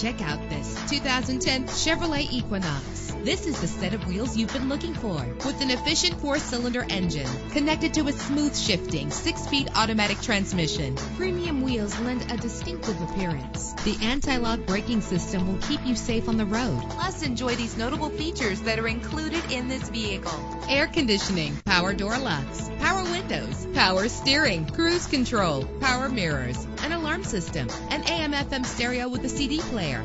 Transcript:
Check out this 2010 Chevrolet Equinox. This is the set of wheels you've been looking for with an efficient four cylinder engine connected to a smooth shifting six speed automatic transmission. Premium wheels lend a distinctive appearance. The anti lock braking system will keep you safe on the road. Plus, enjoy these notable features that are included in this vehicle air conditioning, power door locks, power windows, power steering, cruise control, power mirrors, an alarm system, an AM FM stereo with a CD player.